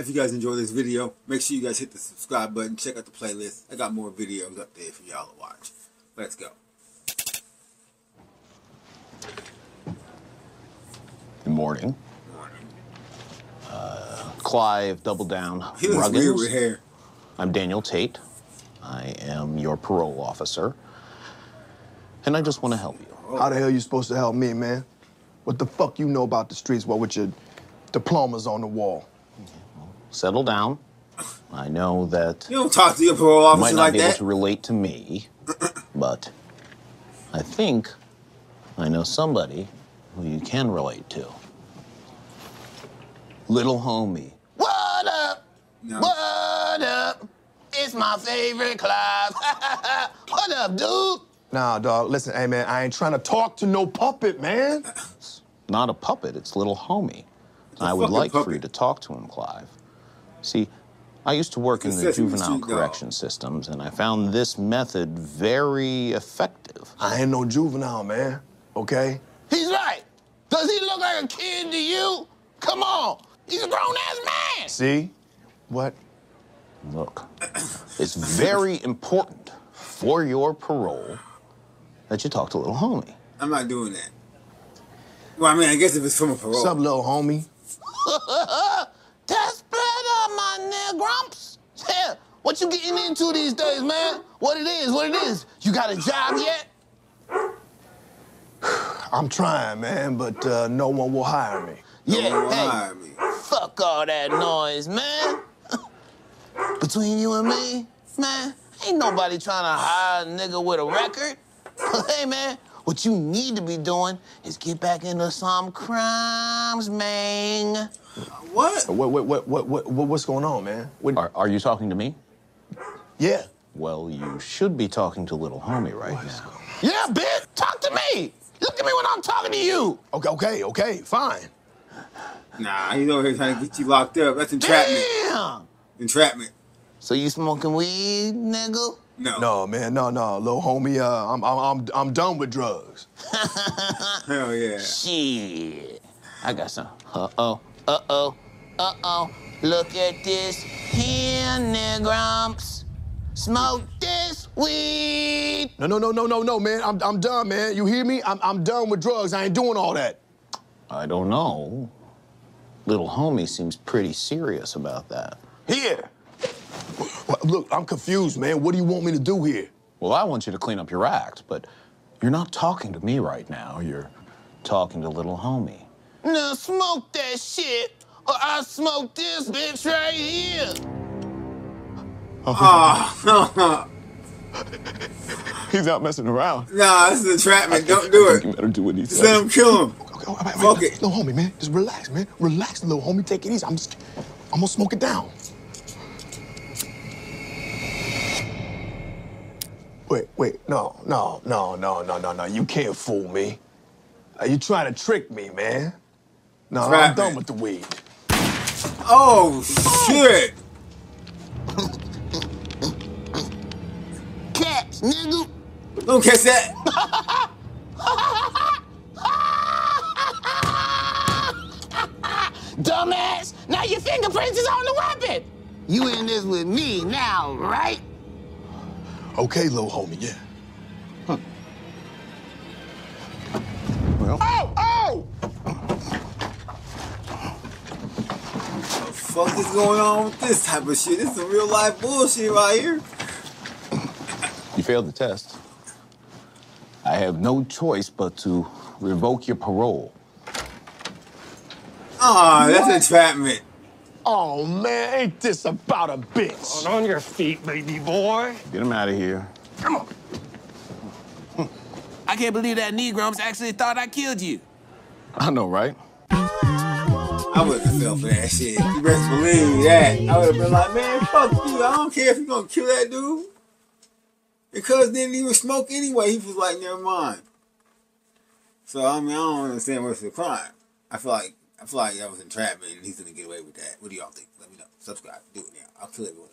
If you guys enjoy this video, make sure you guys hit the subscribe button. Check out the playlist. I got more videos up there for y'all to watch. Let's go. Good morning. Morning. Uh, Clive Double Down He looks Ruggins. weird with hair. I'm Daniel Tate. I am your parole officer. And I just want to help you. How the hell are you supposed to help me, man? What the fuck you know about the streets? What with your diplomas on the wall? Settle down. I know that You don't talk to your parole you officer might not like be able that. to relate to me, but I think I know somebody who you can relate to. Little homie. What up? No. What up? It's my favorite Clive. what up, dude? Nah, dog. Listen, hey man, I ain't trying to talk to no puppet, man. Not a puppet, it's little homie. I would fucking like for puppet. you to talk to him, Clive. See, I used to work in the juvenile dog. correction systems, and I found this method very effective. I ain't no juvenile, man. Okay? He's right. Does he look like a kid to you? Come on. He's a grown ass man. See? What? Look, it's very important for your parole that you talk to little homie. I'm not doing that. Well, I mean, I guess if it's from a parole. What's up, little homie? what you getting into these days, man? What it is, what it is. You got a job yet? I'm trying, man, but uh, no one will hire me. Yeah, Don't hey, hire me. fuck all that noise, man. Between you and me, man, ain't nobody trying to hire a nigga with a record. hey, man, what you need to be doing is get back into some crimes, man. What? What, what, what, what, what, what- what's going on, man? What, Are, are you talking to me? Yeah. Well, you should be talking to little homie right now. Yeah, bitch, talk to me. Look at me when I'm talking to you. Okay, okay, okay, fine. Nah, he's over here trying to get you locked up. That's entrapment. Damn. Entrapment. So you smoking weed, nigga? No. No, man, no, no, little homie. Uh, I'm, I'm, I'm, I'm done with drugs. Hell yeah. Shit. I got some. Uh oh. Uh oh. Uh oh. Look at this here, niggrumps. Smoke this weed. No, no, no, no, no, no, man. I'm, I'm done, man. You hear me? I'm, I'm done with drugs. I ain't doing all that. I don't know. Little homie seems pretty serious about that. Here. Look, I'm confused, man. What do you want me to do here? Well, I want you to clean up your act, but you're not talking to me right now. You're talking to little homie. Now smoke that shit, or I smoke this bitch right here. Oh, He's out messing around. nah, this is entrapment. Don't do it. You better do what he Just let him kill him. Okay, all right, all right, Fuck it. Little homie, man. Just relax, man. Relax, little homie. Take it easy. I'm just, I'm gonna smoke it down. Wait, wait, no, no, no, no, no, no, no. You can't fool me. Are you trying to trick me, man? No, I'm done me. with the weed. Oh, shit. Nigga. Don't catch that. Dumbass! Now your fingerprints is on the weapon! You in this with me now, right? Okay, little homie, yeah. Well, Oh, oh! What the fuck is going on with this type of shit? This is some real life bullshit right here. You failed the test. I have no choice but to revoke your parole. Ah, that's entrapment. oh man, ain't this about a bitch? On your feet, baby boy. Get him out of here. Come on. I can't believe that Negrums actually thought I killed you. I know, right? I wouldn't have fell for that shit. You best believe that. I would have been like, man, fuck you. I don't care if you're gonna kill that dude. Because didn't even smoke anyway. He was like, never mind. So I mean, I don't understand what's the crime. I feel like I feel like that was entrapment and he's gonna get away with that. What do y'all think? Let me know. Subscribe. Do it now. I'll kill everyone.